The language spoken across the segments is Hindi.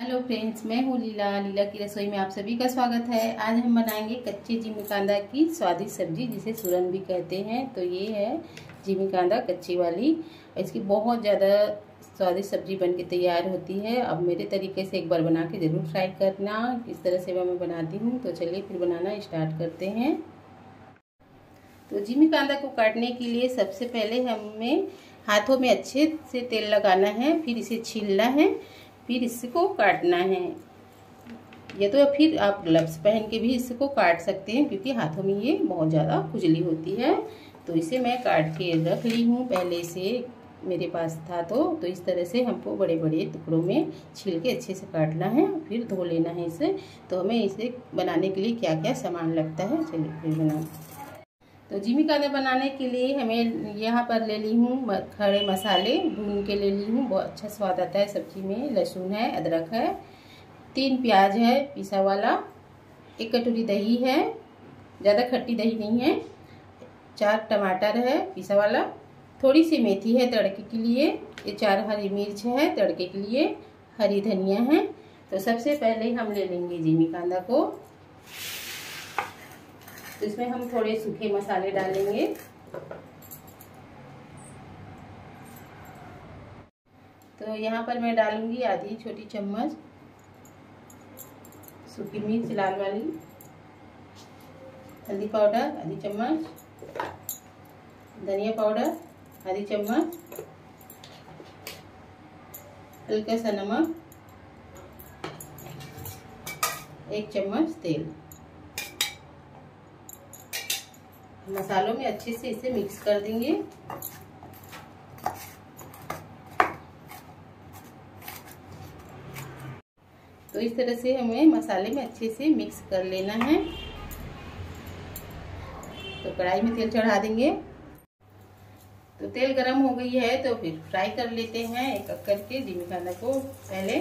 हेलो फ्रेंड्स, मैं हूँ लीला। लीला की रसोई में आप सभी का स्वागत है। आज हम बनाएँगे कच्चे जिमी कांदा की स्वादिष्ट सब्ज़ी, जिसे सुरन भी कहते हैं। तो ये है जिमी कांदा कच्ची वाली। इसकी बहुत ज़्यादा स्वादिष्ट सब्ज़ी बन के तैयार होती है। अब मेरे तरीके से एक बार बना के ज़रूर ट्राई करना। किस तरह से मैं बनाती हूँ। तो चलिए फिर बनाना स्टार्ट करते हैं। तो जिमी कांदा को काटने के लिए सबसे पहले हमें हाथों में अच्छे से तेल लगाना है। फिर इसे छीलना है। फिर इसको काटना है। या तो फिर आप ग्लव्स पहन के भी इसको काट सकते हैं, क्योंकि हाथों में ये बहुत ज़्यादा खुजली होती है। तो इसे मैं काट के रख ली हूँ। पहले से मेरे पास था तो तो इस तरह से हमको बड़े बड़े टुकड़ों में छील के अच्छे से काटना है, फिर धो लेना है इसे। तो हमें इसे बनाने के लिए क्या क्या सामान लगता है, चलिए फिर बना तो जिमी कांदा बनाने के लिए हमें यहाँ पर ले ली हूँ खड़े मसाले, भून के ले ली हूँ, बहुत अच्छा स्वाद आता है सब्ज़ी में। लहसुन है, अदरक है, तीन प्याज है पिसा वाला, एक कटोरी दही है, ज़्यादा खट्टी दही नहीं है, चार टमाटर है पिसा वाला, थोड़ी सी मेथी है तड़के के लिए, ये चार हरी मिर्च है तड़के के लिए, हरी धनिया है तो सबसे पहले हम ले लेंगे जिमी कांदा को। तो इसमें हम थोड़े सूखे मसाले डालेंगे। तो यहाँ पर मैं डालूँगी आधी छोटी चम्मच सूखी मिर्च, लाल वाली, हल्दी पाउडर आधी चम्मच, धनिया पाउडर आधी चम्मच, हल्का सा नमक, एक चम्मच तेल। मसालों में अच्छे से इसे मिक्स कर देंगे। तो इस तरह से हमें मसाले में अच्छे से मिक्स कर लेना है। तो कढ़ाई में तेल चढ़ा देंगे। तो तेल गरम हो गई है तो फिर फ्राई कर लेते हैं एक एक करके, धीमी खाना को पहले।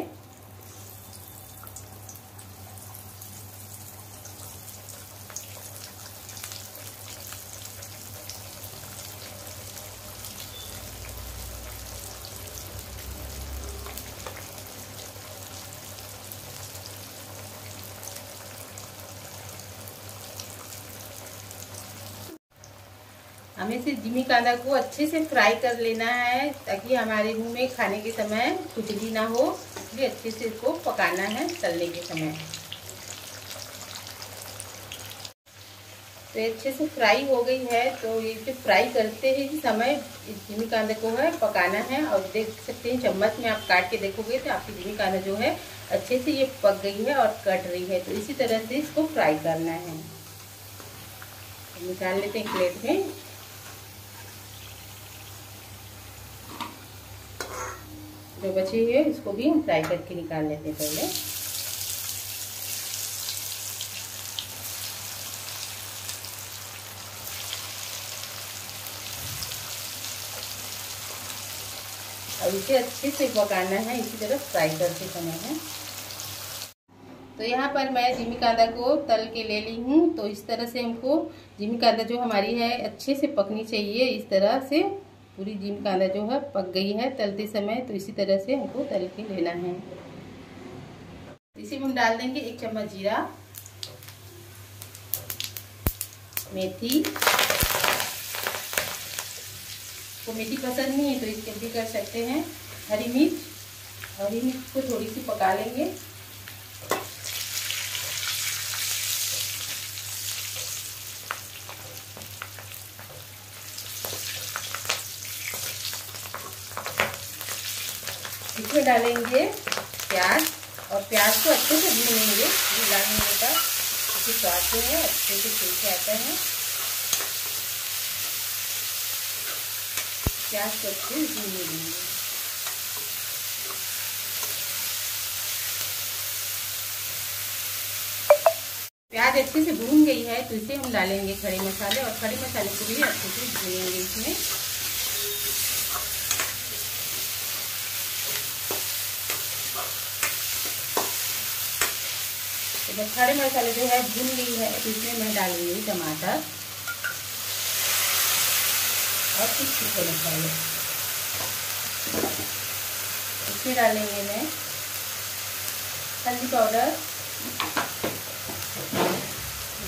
हमें सिर्फ़ जिमी कांदा को अच्छे से फ्राई कर लेना है, ताकि हमारे मुँह में खाने के समय खुजली ना हो। इसलिए अच्छे से इसको पकाना है तलने के समय। तो अच्छे से फ्राई हो गई है तो ये फ्राई करते ही समय इस जिमी कांदे को है पकाना है। और देख सकते हैं, चम्मच में आप काट के देखोगे तो आपकी जिमी कांदा जो है, अच्छे से ये पक गई है और कट रही है। तो इसी तरह से इसको फ्राई करना है। निकाल लेते हैं प्लेट में। जो बची हुई है, इसको भी हम फ्राई करके निकाल लेते हैं पहले। अब इसे अच्छे से पकाना है, इसी तरह फ्राई करते समय है। तो यहाँ पर मैं जिमी कांदा को तल के ले ली हूँ। तो इस तरह से हमको जिमी कांदा जो हमारी है, अच्छे से पकनी चाहिए, इस तरह से पूरी जिम कांदा जो है पक गई है तलते समय तो इसी तरह से हमको तल के लेना है। इसी में हम डाल देंगे एक चम्मच जीरा, मेथी। को मेथी पसंद नहीं है तो इसके भी कर सकते हैं। हरी मिर्च हरी मिर्च को थोड़ी सी पका लेंगे। इसमें डालेंगे प्याज और प्याज को अच्छे से भूनेंगे लाल होने का क्योंकि स्वाद जो है अच्छे से खिल आता है। प्याज को अच्छे से भून लेंगे। प्याज अच्छे से भून गई है तो इसे हम डालेंगे खड़े मसाले और खड़े मसाले को भी अच्छे से भूनेंगे इसमें। जब खड़े मसाले जो है, भून गई है। इसमें मैं डालूँगी टमाटर। और कुछ सूखे मसाले। इसमें डालेंगे मैं हल्दी पाउडर,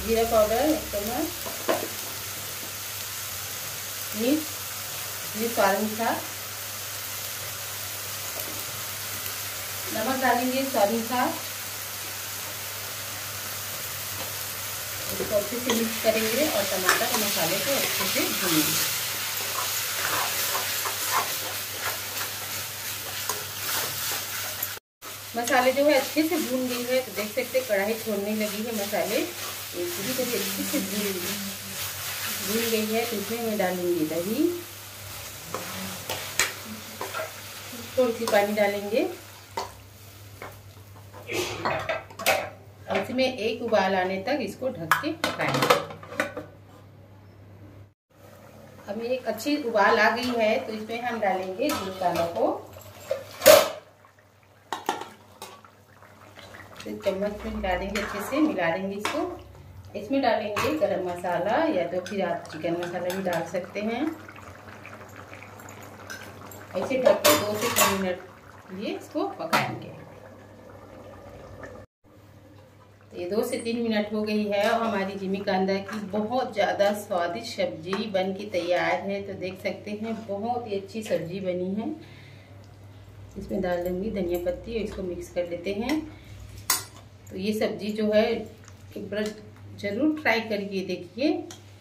जीरा पाउडर, एक चम्मच, मिर्च ये स्वाद अनुसार नमक डालेंगे स्वाद अनुसार इसको अच्छे से मिक्स करेंगे और टमाटर और मसाले को अच्छे से भूनेंगे। मसाले जो है अच्छे से भून गई है तो देख सकते कढ़ाई छोड़ने लगी है मसाले। पूरी तरह अच्छे से भून भून गई है तो इसमें मैं डालूँगी दही। थोड़ी सी पानी डालेंगे। इसमें एक उबाल आने तक इसको ढक के पकाएँगे। अब एक अच्छी उबाल आ गई है तो इसमें हम डालेंगे गुलकाना को। चम्मच में मिला देंगे अच्छे से, मिला देंगे इसको। इसमें डालेंगे गरम मसाला या तो फिर आप चिकन मसाला भी डाल सकते हैं। ऐसे ढक के दो से तीन मिनट लिए इसको पकाएँगे। तो ये दो से तीन मिनट हो गई है और हमारी जिमी कांदा की बहुत ज़्यादा स्वादिष्ट सब्ज़ी बन के तैयार है। तो देख सकते हैं, बहुत ही अच्छी सब्ज़ी बनी है। इसमें डाल देंगी धनिया पत्ती और इसको मिक्स कर लेते हैं। तो ये सब्ज़ी जो है, एक बार ज़रूर ट्राई करिए, देखिए।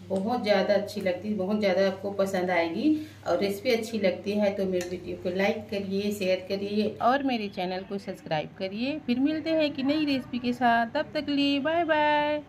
बहुत ज़्यादा अच्छी लगती है, बहुत ज़्यादा आपको पसंद आएगी और रेसिपी अच्छी लगती है तो मेरे वीडियो को लाइक करिए, शेयर करिए और मेरे चैनल को सब्सक्राइब करिए। फिर मिलते हैं कि नई रेसिपी के साथ। तब तक लिए बाय बाय।